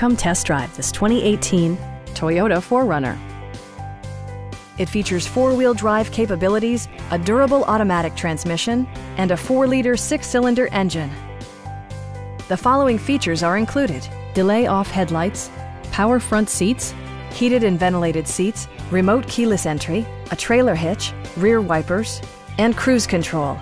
Come test drive this 2018 Toyota 4Runner. It features four-wheel drive capabilities, a durable automatic transmission, and a 4-liter six-cylinder engine. The following features are included. Delay off headlights, power front seats, heated and ventilated seats, remote keyless entry, a trailer hitch, rear wipers, and cruise control.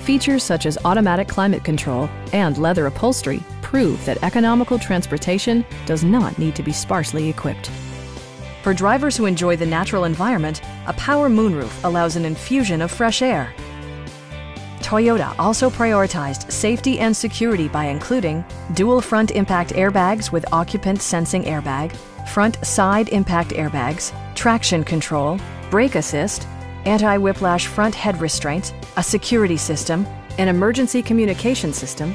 Features such as automatic climate control and leather upholstery prove that economical transportation does not need to be sparsely equipped. For drivers who enjoy the natural environment, a power moonroof allows an infusion of fresh air. Toyota also prioritized safety and security by including dual front impact airbags with occupant sensing airbag, front side impact airbags, traction control, brake assist, anti-whiplash front head restraints, a security system, an emergency communication system,